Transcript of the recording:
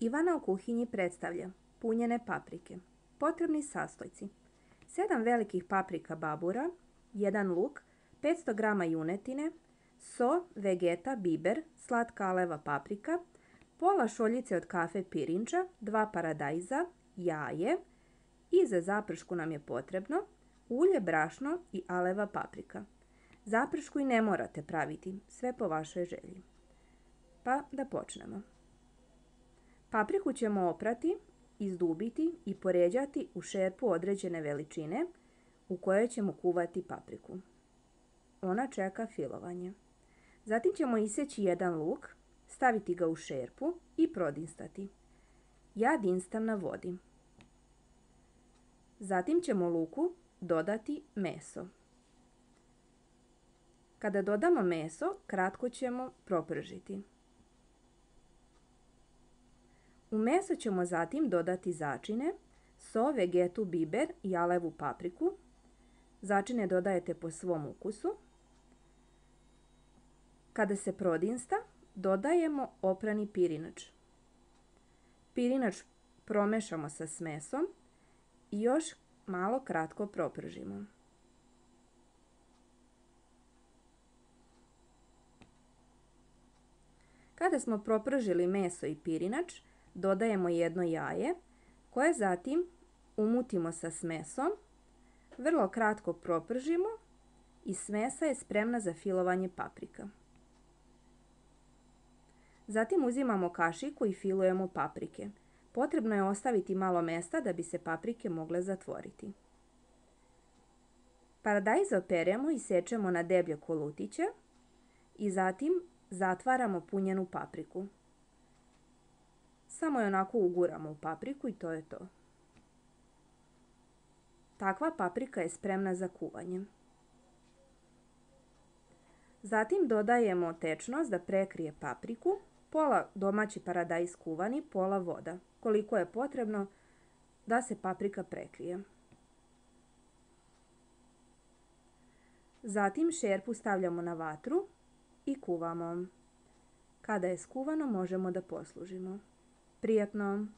Ivana u kuhinji predstavlja punjene paprike. Potrebni sastojci. 7 velikih paprika babura, 1 luk, 500 g junetine, so, vegeta, biber, slatka aleva paprika, pola šoljice od kafe pirinča, 2 paradajza, jaje i za zapršku nam je potrebno ulje, brašno i aleva paprika. Zapršku i ne morate praviti, sve po vašoj želji. Pa da počnemo. Papriku ćemo oprati, izdubiti i poređati u šerpu određene veličine u kojoj ćemo kuvati papriku. Ona čeka filovanje. Zatim ćemo isjeći jedan luk, staviti ga u šerpu i prodinstati. Ja dinstam na vodi. Zatim ćemo luku dodati meso. Kada dodamo meso, kratko ćemo propržiti. U meso ćemo zatim dodati začine, so, vegetu, biber i alevu papriku. Začine dodajete po svom ukusu. Kada se prodinsta, dodajemo oprani pirinač. Pirinač promešamo sa smesom i još malo kratko propržimo. Kada smo propržili meso i pirinač, dodajemo jedno jaje koje zatim umutimo sa smesom, vrlo kratko propržimo i smesa je spremna za filovanje paprika. Zatim uzimamo kašiku i filujemo paprike. Potrebno je ostaviti malo mesta da bi se paprike mogle zatvoriti. Paradajz operemo i sečemo na deblje kolutiće i zatim zatvaramo punjenu papriku. Samo je onako uguramo u papriku i to je to. Takva paprika je spremna za kuvanje. Zatim dodajemo tečnost da prekrije papriku, pola domaći paradajz kuvani, pola voda, koliko je potrebno da se paprika prekrije. Zatim šerpu stavljamo na vatru i kuvamo. Kada je skuvano možemo da poslužimo. приятного.